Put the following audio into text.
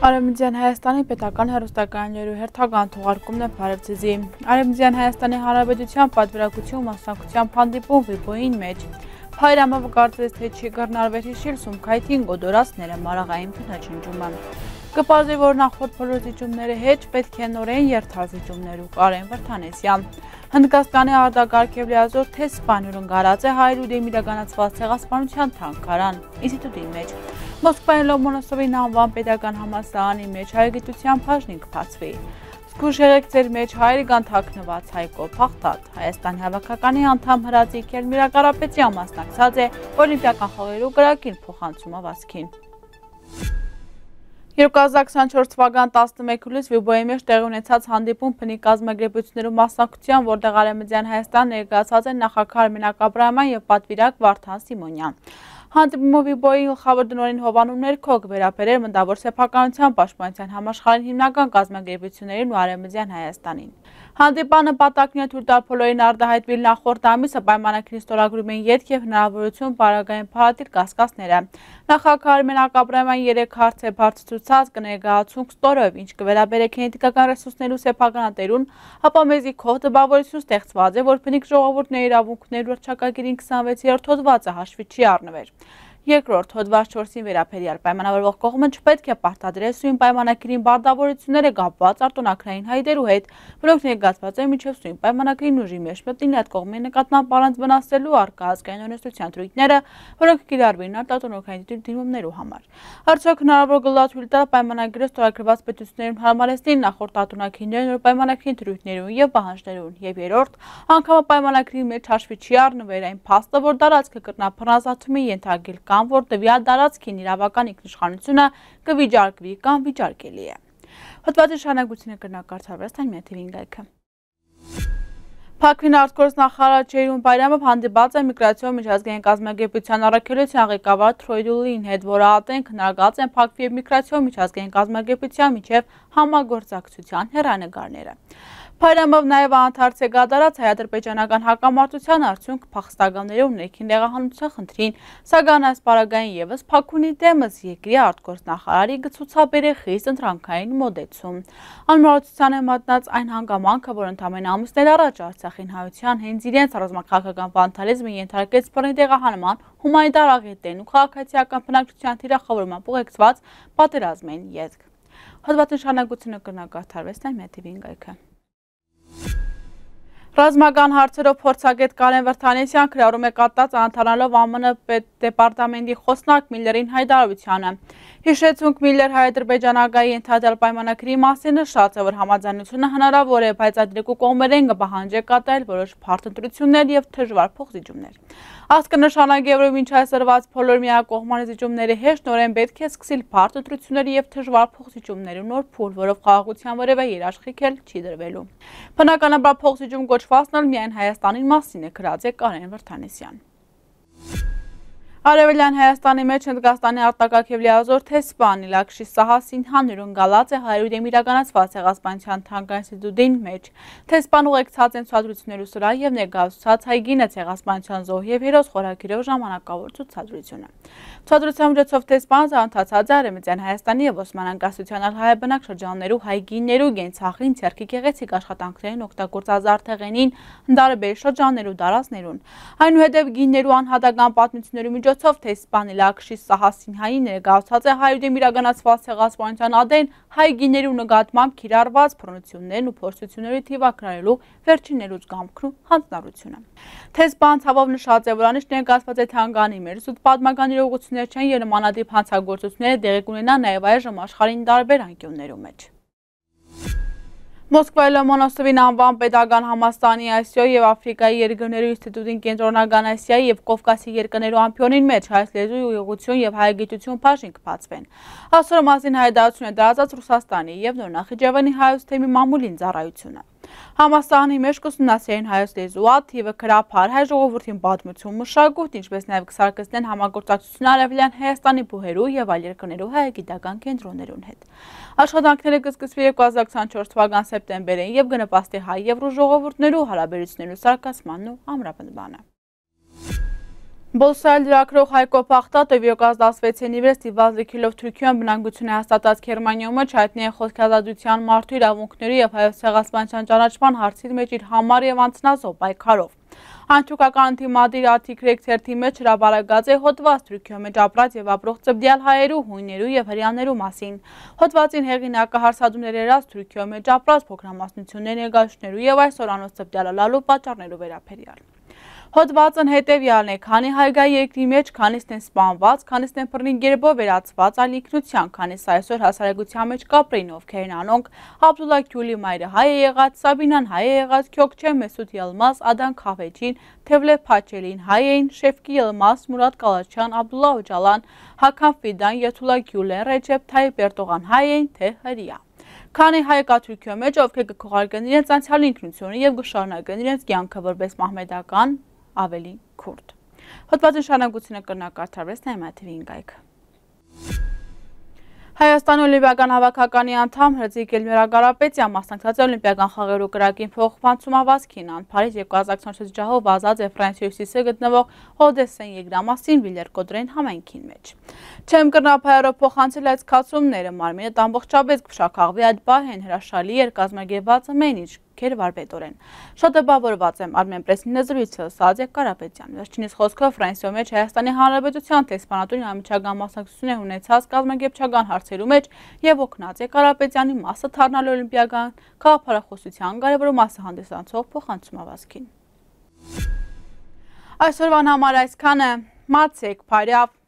Արևմտյան Հայաստանի պետական հերոստակայաններու հերթական թողարկումն է Փարեվցիզի։ Արևմտյան Հայաստանի Հանրապետության պատվիրակություն մասնակցությամբ հանդիպում վիպոյին մեջ։ Փայրամը կարծես թե չի կռնարվեր հիշիլ սումքայթին գոդորացները մարաղային փնաչնջումը։ Կպարզի, որ նախորդ փոլոզիջումները հետ պետք է նորեն երթազիջումներ ու կարեն վրթանեսյան։ Հնդկաստանի արդագարք և լիազոր թե սպանյուրն գարած է հայր ու դեմ իրականացված ցեղասպանության թանկարան ինստիտուտի մեջ։ Մոսկվայի Լոմոնոսովի նանվան պետական համասարանի մեջ հայգիտության բաժնին կփածվի։ Զգուշ եղեք ձեր մեջ հայրի գան թաքնված հայկո փախտատ։ Հայաստանի հավաքականի անդամ հրաձիկ Էլմիրա Կարապետյան մասնակցած է օլիմպիական խաղերու գրակին փոխանցում ավասքին։ 2024 թվական 11 հուլիս Վիբոյի մեջ տեղի ունեցած հանդիպում փնի կազմակերպություններու մասնակցության, որտեղ Արեմեդյան Հայաստան ներկայացած են նախագահ Արմենակ Աբրահամյան եւ պատվիրակ Վարդան Սիմոնյան։ Հանդիպումով Իբոյի գլխավոր դնորին հովանում ներքո կվերապերեր մնդավոր սեփականության պաշտպանության համաշխարհային հիմնական կազմակերպություններին ու Արևմտյան Հայաստանին։ Հանդիպանը պատակն է փոլորին արտահայտվել նախորդ ամիսը պայմանագրի ստորագրում են յետք եւ հնարավորություն բարագային փարատիր կասկածները։ Նախագահ Արմենակ Աբրահամյան 3 հարց է բարձրացած կներկայացում ստորով, ինչ կվերաբերե գենետիկական ռեսուրսներու սեփականատերուն, ապա մեզի քող տպավորություն ստեղծված է, որ փնիկ ժողովուրդների իրավունքներու վարչակարգերին 26-րդ հոդվածը հաշվի չի առնվեր։ Երկրորդ հոդված 4-ին վերապերյալ պայմանավորվող կողմը չպետք է պարտադրել սույն պայմանագրին բարդավորությունները գապված արտոնակրային հայդերու հետ, որոնք ներգացված են միջև սույն պայմանագրին ուժի մեջ մտնին այդ կողմի նկատմամբ առանց վնասելու արկա ազգային օրենսդրության թրույթները, որոնք կիրառվին արտոնականային դիմումներու համար։ Արդյոք հնարավոր գլաթույլ տալ պայմանագրը ստորագրված պետություններում հարմարեցնին նախորդ արտոնակիներն որ պայմանագրին թրույթներուն եւ պահանջներուն եւ երրորդ անգամ պայմանագրի մեջ հաշվի չի առնվեր այն փաստը, որ դարածքը կրնափռնազատումի ենթարկել կամ որ տվյալ տարածքին իրավական ինքնիշխանությունը կվիճարկվի կամ վիճարկելի է։ Հոդվածի շարունակությունը կրնակարդարվեց տան միաթիվին գայքը։ Փակվին արտգործ նախարար Չերուն Բայրամով հանդիպած է միգրացիոն միջազգային կազմակերպության առաքելության ղեկավար Թրոյդուլին հետ, որը ատեն քննարկած են փակվի միգրացիոն միջազգային կազմակերպության միջև համագործակցության հերանեկարները։ Փայրամով նաև անդարձ է գադարած հայ-ադրբեջանական հակամարտության արդյունք փախստականներում ներքին դեղահանության խնդրին, սակայն այս պարագային եւս Փաքունի դեմս երկրի արտգործ նախարարի գծուցաբերե խիստ ընտրանքային մոդեցում։ Անմարացության է մատնած այն հանգամանքը, որ ընդամենը ամիսներ առաջ Արցախին հայության հենց իրենց ռազմաքաղաքական վանդալիզմը ենթարկեց բռնի դեղահանման հումանիտար աղետեն ու քաղաքացիական բնակչության թիրախավորման ուղեկցված պատերազմային ետք։ Հոդվածի շարունակությունը կրնակարդարվեց այն մեթիվին գայքը։ Ռազմական հարցերով փորձագետ Կարեն Վրթանեսյան քրարում է կատած անդրանալով ԱՄՆ դեպարտամենտի խոսնակ Միլլերին հայդարարությանը։ Հիշեցունք Միլլեր հայ-ադրբեջանագայի ենթադրյալ պայմանագրի մասին նշած է, որ համաձայնությունը հնարավոր է, բայց այդ երկու կողմերեն կպահանջի կատարել որոշ փարթընտրություններ եւ դժվար փոխզիջումներ։ Այս կնշանակի, որ մինչ այսրված բոլոր միակողմանի զիջումների հեշտ նորեն պետք է սկսել փարթընտրությունների եւ դժվար փոխզիջումների նոր փուլ, որով խաղաղության որևէ երաշխիք էլ չի դրվելու։ Բնականաբար փոխզիջում կոչվածն էլ միայն Հայաստանին մասին է գրած է Կարեն Վրթանեսյան։ Արևելյան Հայաստանի մեջ Հնդկաստանի արտակակ և լիազոր թեսպան իլակշի սահասին հանրուն գալած է հայրուդ եմ իրականացված հեղասպանության թանկան ինստիտուտին մեջ։ Թեսպան ուղեկցած են ցուցադրություններու սրա և ներգացուցած հայգինը հեղասպանության զոհ և հերոս խորակիրով ժամանակավոր ցուցադրությունը։ Ցուցադրության միջոցով թեսպան զանթացած է Արևմտյան Հայաստանի և Օսմանյան կասության հայաբնակ շրջաններու հայգիներու գենցախին ցերքի գեղեցիկ աշխատանքներին օգտագործած արտեղենին հնդարբեր շրջաններու դարասներուն։ Այնուհետև գիններու անհատական պատմություններու միջոց միջոցով թե Իսպանի լակշի սահասին հայի ներգաղացած է հայրուդեմ իրագանացված հեղասպանության ադեն հայ գիներու նգատմամբ կիրարված պրոնություններն ու փորձությունների թիվակրարելու վերջիններուց գամքն ու հանձնարությունը։ Թեսպան ցավով նշած է, որ անիշ ներգացված է թանգանի մեր սուտ պատմական իրողություններ չեն եւ նմանատիպ հանցագործությունները դեղի կունենան նաեւ այժմ աշխարհին տարբեր անկյուններում մեջ։ Մոսկվայի Լոմոնոսովին անվան պետական համաստանի Ասիո և Afriկայի երկրներու ինստիտուտին կենտրոնական Ասիայի և Կովկասի երկրներու ամպյոնին մեջ հայս լեզու ուղղություն և հայագիտություն բաժին կբացվեն։ Ասորը մասին հայդարություն է դրածած Ռուսաստանի և նոր Նախիջևանի հայոց թեմի մամուլին ծառայությունը։ Համաստանի մեջ կուսումնասիրեն հայոց լեզուա, թիվը քրափար հայ ժողովրդին պատմություն մշակույթ, ինչպես նաև կսարկեցնեն համագործակցություն Արևելյան Հայաստանի բուհերու եւ այլ երկրներու հայագիտական կենտրոններուն հետ։ Աշխատանքները կսկսվի 2024 թվական սեպտեմբերին եւ կնպաստի հայ ռուս ժողովուրդներու հարաբերություններու սարկացմանն ու ամրապնդմանը։ Բոլսայել լրակրող Հայկո Պախտատը վիոգազդասվեցենի վեր ստիվազլի կիլով թրիքյոն բնանգություն է հաստատած կերմանյոմը չայտնի է խոսքազադության մարդու իրավունքների և հայոց սեղասպանչան ճանաչման հարցիր մեջ իր համար և անցնազով բայքարով։ Անչուկական ընդիմադիր աթիքրեք թերթի մեջ հրաբարագած է հոտված թրիքյո մեջ ապրած և ապրող ծբդյալ հայերու, հույներու և հրյաներու մասին։ Հոտվածին հեղինակը հարսադուներ երած թրիքյո մեջ ապրած փոքրամասնություններ ներգաշներու և այսօր անոց ծբդյալը լալու պատճարներու վերապերյալ։ Հոդվածն հետևյալն է, քանի հայգայի երկրի մեջ քանիսն են սպանված, քանիսն են բռնի գերբով վերացված այլ ինքնության, քանիս այսօր հասարակության մեջ կապրին ովքերն անոնք, Աբդուլլա Քյուլի մայրը հայ է եղած, Սաբինան հայ է եղած, Քյոքչե Մեսուդ Ելմաս, Ադան Խավեջին, Թևլե Փաչելին հայ էին, Շեֆկի Ելմաս, Մուրադ Կալաչյան, Աբդուլլա Օջալան, Հական Ֆիդան, Եթուլա Գյուլեն, Ռեջեփ Թայիպ Էրդողան հայ էին, թե հրիա։ Քանի հայկաթուրքյո մեջ ովքեր կքողարկեն իրենց անցյալ ինքնությունը եւ գշարունակեն իրենց կյանքը որպես մահմեդական ավելի քուրդ։ Հոդվածի շարունակությունը կրնակարդարվեց նաև TV-ին գայք։ Հայաստանի օլիմպիական հավաքականի անդամ Հրձիկ Էլմիրա Կարապետյան մասնակցած է օլիմպիական խաղերու կրակին փոխվանցումավազքին ան Փարիզ 2024 ջահով ազատ է Ֆրանսիոյի Սիսը գտնվող Հոդեսեն եգրամասին Վիլեր Կոդրեն համայնքին մեջ։ Չեմ կրնապայարով փոխանցել այդ զգացումները մարմինը ամբողջապես կփշակաղվի այդ բահեն հրաշալի էր կազմակերպված ովքեր վարպետորեն։ Շատաբավորված եմ Armen Press-ի նեզրույթը Սազե Կարապետյան։ Վերջինիս խոսքով Ֆրանսիո մեջ Հայաստանի Հանրապետության տեսփանատունի համիջական մասնակցություն է ունեցած կազմակերպչական հարցերու մեջ եւ օգնած է Կարապետյանի մասը դառնալ օլիմպիական քաղաքապարախոսության կարևոր մասը հանդիսացող փոխանցումավազքին։ Այսօրվան համար այսքանը մացեք, բարյավ